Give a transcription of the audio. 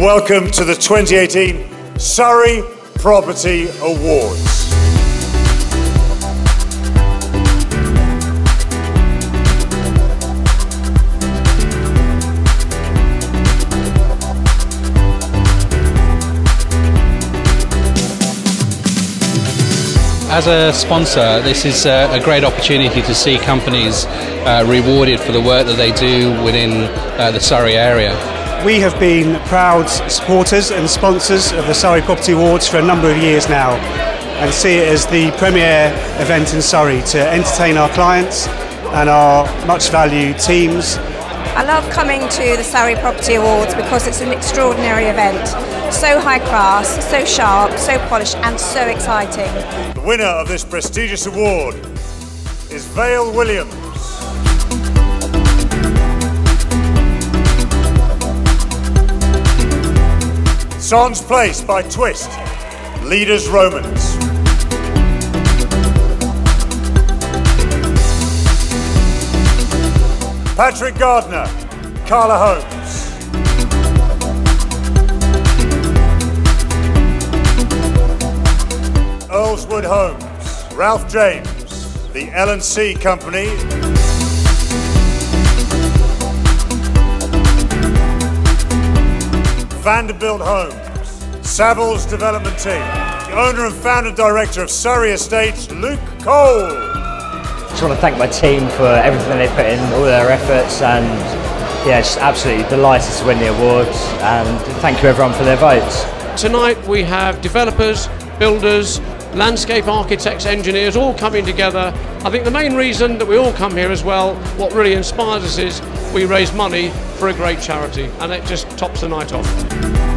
welcome to the 2018 Surrey Property Awards. As a sponsor, this is a, great opportunity to see companies uh, rewarded for the work that they do within uh, the Surrey area. We have been proud supporters and sponsors of the Surrey Property Awards for a number of years now and see it as the premier event in Surrey to entertain our clients and our much valued teams I love coming to the Surrey Property Awards because it's an extraordinary event. So high class, so sharp, so polished and so exciting. The winner of this prestigious award is Vail Williams. Sons Place by Twist, Leaders Romans. Patrick Gardner, Carla Homes. Earlswood Homes, Ralph James, the L&C Company. Vanderbilt Homes, Savills Development Team, the owner and founder director of Surrey Estates, Luke Cole I just want to thank my team for everything they put in, all their efforts, and yeah, just absolutely delighted to win the awards. And thank you everyone for their votes. Tonight we have developers, builders, landscape architects, engineers all coming together. I think the main reason that we all come here as well, what really inspires us is we raise money for a great charity, and it just tops the night off.